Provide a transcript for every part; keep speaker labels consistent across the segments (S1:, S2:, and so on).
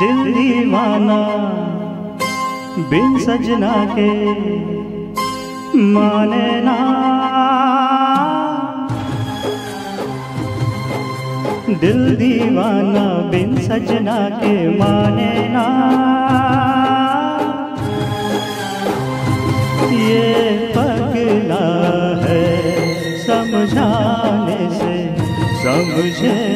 S1: दिल दीवाना बिन सजना के माने ना। दिल दीवाना बिन सजना के माने ना। ये पगला है समझाने से, समझे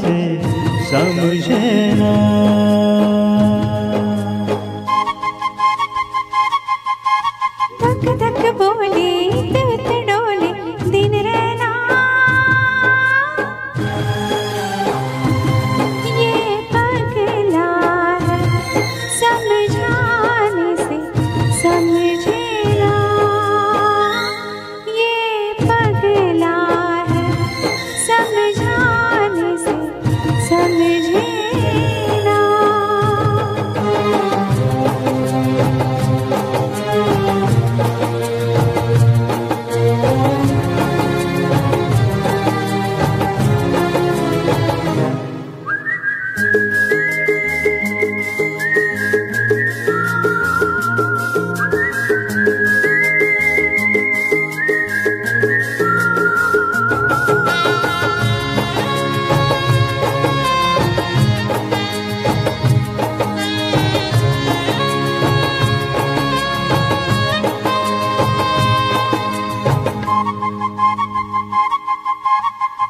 S1: से समझे ना।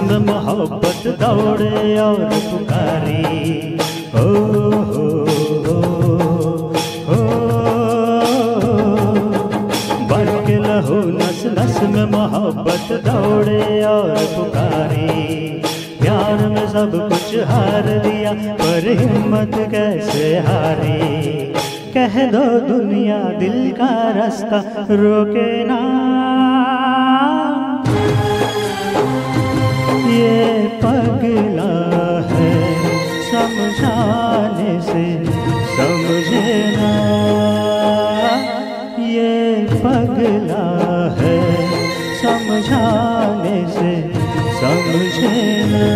S1: नस मोहब्बत दौड़े और पुकारी हो नस में मोहब्बत दौड़े और पुकारी प्यार में सब कुछ हार दिया, पर हिम्मत कैसे हारी? कह दो दुनिया दिल का रास्ता, रोके ना। पगला है समझाने से समझे ना